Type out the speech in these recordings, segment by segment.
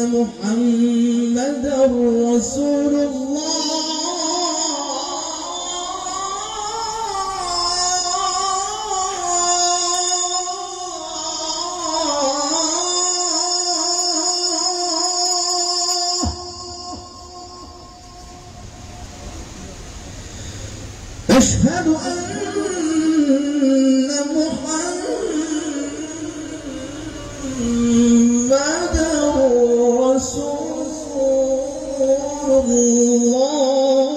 أن محمدا رسول الله. أشهد أن الله.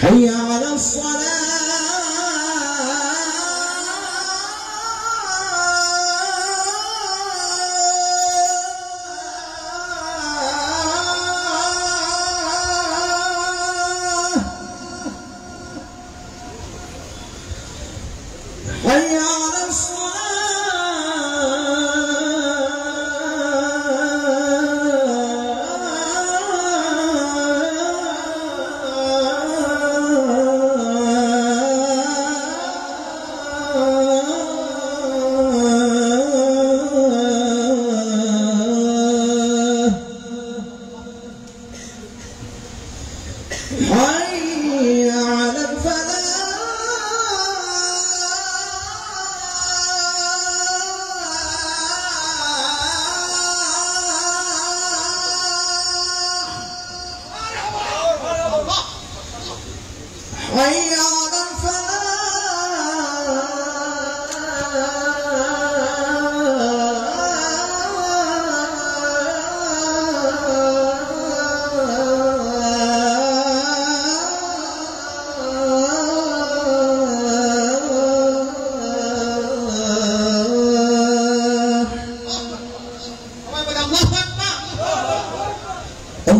حي على الصلاة. حي على الصلاة.